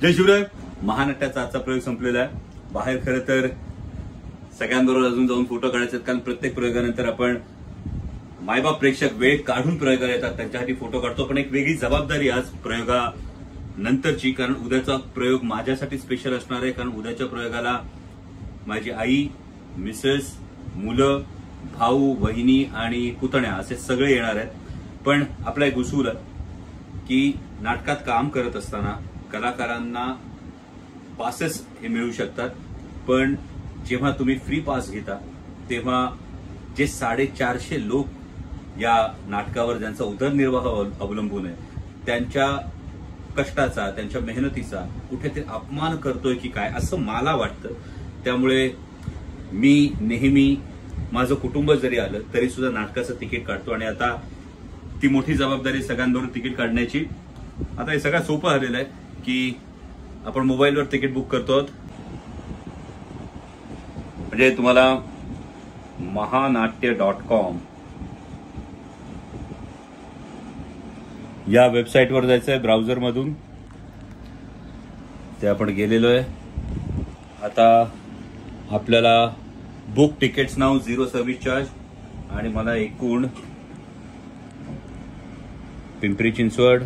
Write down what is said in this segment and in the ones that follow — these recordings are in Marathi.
जय शिवराय. महानाट्याचा आजचा प्रयोग संपलेला आहे. बाहेर खरं तर सगळ्यांबरोबर अजून जाऊन फोटो काढायचे आहेत. कारण प्रत्येक प्रयोगानंतर आपण मायबाप प्रेक्षक वेळ काढून प्रयोगाला येतात त्यांच्यासाठी फोटो काढतो. पण एक वेगळी जबाबदारी आज प्रयोगानंतरची. कारण उद्याचा प्रयोग माझ्यासाठी स्पेशल असणार आहे. कारण उद्याच्या प्रयोगाला माझी आई मिसेस मुलं भाऊ वहिनी आणि पुतण्या असे सगळे येणार आहेत. पण आपला एक उसूल आहे की नाटकात काम करत असताना कलाकारांना पासेस हे मिळू शकतात. पण जेव्हा तुम्ही फ्री पास घेता तेव्हा जे साडेचारशे लोक या नाटकावर ज्यांचा उदरनिर्वाह अवलंबून आहे त्यांच्या कष्टाचा त्यांच्या मेहनतीचा कुठेतरी अपमान करतोय की काय असं मला वाटतं. त्यामुळे मी नेहमी माझं कुटुंब जरी आलं तरी सुद्धा नाटकाचं तिकीट काढतो. आणि आता ती मोठी जबाबदारी सगळ्यांबरोबर तिकीट काढण्याची आता हे सगळं सोपं झालेलं आहे. की आपण मोबाईलवर तिकीट बुक करतो म्हणजे तुम्हाला महानाट्य डॉट कॉम या वेबसाईटवर जायचं आहे ब्राउझरमधून. ते आपण गेलेलो आहे. आता आपल्याला book tickets now zero service charge आणि मला एकूण पिंपरी चिंचवड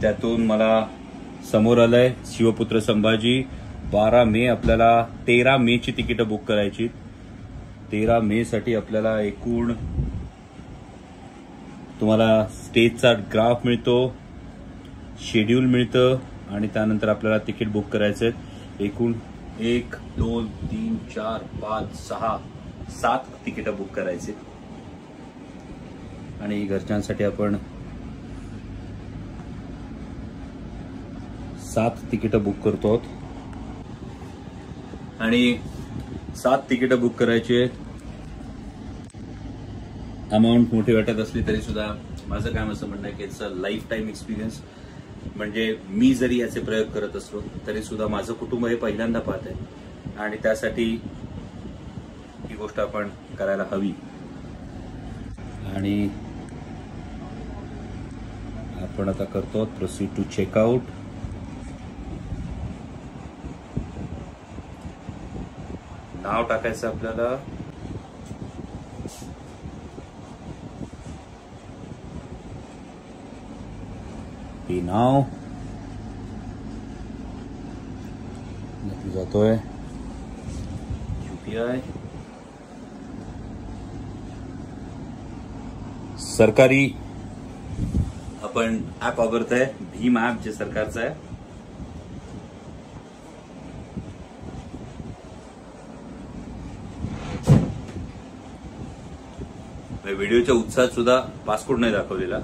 त्यातून मला समोर आलंय शिवपुत्र संभाजी. बारा मे आपल्याला तेरा मे ची तिकीटं बुक करायची. तेरा मे साठी आपल्याला एकूण तुम्हाला स्टेजचा ग्राफ मिळतो शेड्यूल मिळतं आणि त्यानंतर आपल्याला तिकीट बुक करायचं आहे. एकूण एक दोन तीन चार पाच सहा सात तिकीटं बुक करायचे. आणि घरच्यांसाठी आपण सात तिकीटं बुक करतो आहोत. आणि सात तिकीटं बुक करायची अमाऊंट मोठी वाटत असली तरी सुद्धा माझं काम असं म्हणणं आहे की it's a lifetime experience म्हणजे मी जरी याचे प्रयोग करत असलो तरी सुद्धा माझं कुटुंब हे पहिल्यांदा पाहत आहे. आणि त्यासाठी ही गोष्ट आपण करायला हवी. आणि आपण आता करतो प्रोसीड टू चेकआउट नाव टाकायचं आपल्याला. नाव. जातोय. युपीआय सरकारी. आपण ऍप वापरतोय. भीम ऍप जे सरकारचं आहे. व्हिडिओच्या उत्साहात सुद्धा पासपोर्ट नाही दाखवलेला.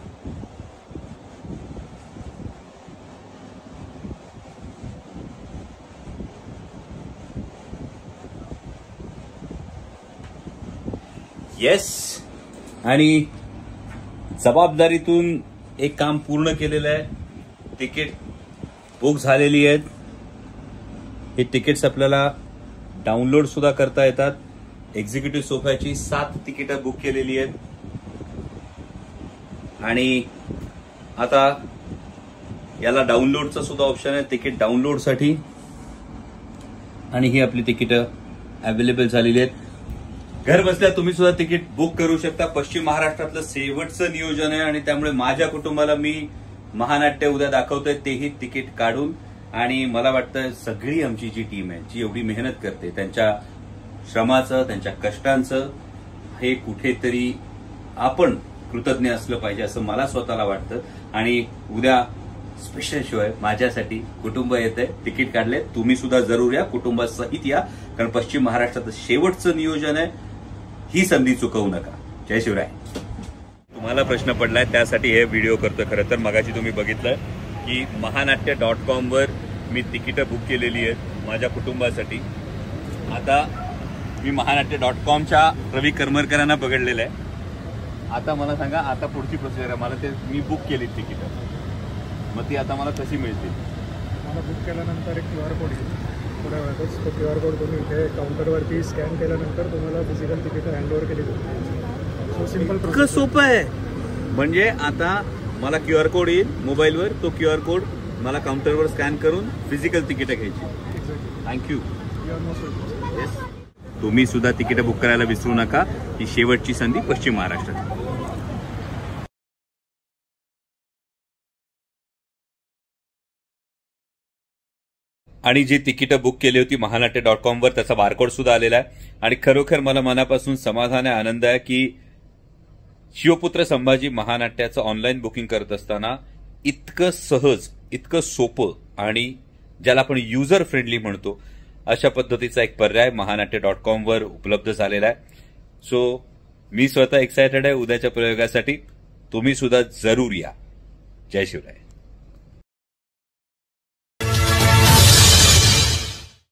येस आणि जबाबदारीतून एक काम पूर्ण केलेलं आहे. तिकीट बुक झालेली आहेत. हे तिकीट्स आपल्याला डाउनलोड सुद्धा करता येतात. एक्झिक्युटिव्ह सोफ्याची सात तिकीटं बुक केलेली आहेत. आणि आता याला डाउनलोडचं सुद्धा ऑप्शन आहे तिकीट डाउनलोडसाठी. आणि ही आपली तिकीटं अवेलेबल झालेली आहेत. घर बसल्या तुम्ही सुद्धा तिकीट बुक करू शकता. पश्चिम महाराष्ट्रातलं शेवटचं नियोजन आहे आणि त्यामुळे माझ्या कुटुंबाला मी महानाट्य उद्या दाखवतोय तेही तिकीट काढून. आणि मला वाटतं सगळी आमची जी टीम आहे जी एवढी मेहनत करते त्यांच्या श्रमाचं त्यांच्या कष्टांचं हे कुठेतरी आपण कृतज्ञ असलं पाहिजे असं मला स्वतःला वाटतं. आणि उद्या स्पेशल शो आहे. माझ्यासाठी कुटुंब येत आहे तिकीट काढले तुम्ही सुद्धा जरूर या. कुटुंबासहित या. कारण पश्चिम महाराष्ट्राचं शेवटचं नियोजन आहे. ही संधी चुकवू नका. जय शिवराय. तुम्हाला प्रश्न पडलाय त्यासाठी हे व्हिडिओ करतोय खरं तर. मगाशी तुम्ही बघितलं की महानाट्य डॉट कॉमवर मी तिकीटं बुक केलेली आहेत माझ्या कुटुंबासाठी. आता मी महानाट्य डॉट कॉमच्या रवी करमरकरांना बघडलेलं आहे. आता मला सांगा आता पुढची प्रोसिजर आहे. मला ते मी बुक केली तिकीटं. मग ती आता मला कशी मिळतील? मला बुक केल्यानंतर एक क्यू आर कोड येईल. थोड्या वेळातच तो क्यू आर कोड तुम्ही इथे काउंटरवरती स्कॅन केल्यानंतर तुम्हाला फिजिकल तिकीट हँडओव्हर केली जातील सो सिंपल इतकं सोपं आहे. म्हणजे आता मला क्यू आर कोड येईल मोबाईलवर. तो क्यू आर कोड मला काउंटरवर स्कॅन करून फिजिकल तिकीटं घ्यायची. Exactly thank you you are most welcome yes तुम्ही सुद्धा तिकीट बुक करायला विसरू नका. ही शेवटची संधी पश्चिम महाराष्ट्रात. आणि जी तिकीटं बुक केली होती महानाट्य डॉट कॉमवर त्याचा बारकोड सुद्धा आलेला आहे. आणि खरोखर मला मनापासून समाधान आहे आनंद आहे की शिवपुत्र संभाजी महानाट्याचं ऑनलाईन बुकिंग करत असताना इतकं सहज इतकं सोपं आणि ज्याला आपण युजर फ्रेंडली म्हणतो अशा पद्धतीचा एक पर्याय महानाट्य डॉट कॉमवर उपलब्ध झालेला आहे. सो मी स्वतः एक्सायटेड आहे उद्याच्या प्रयोगासाठी. तुम्ही सुद्धा जरूर या. जय शिवराय.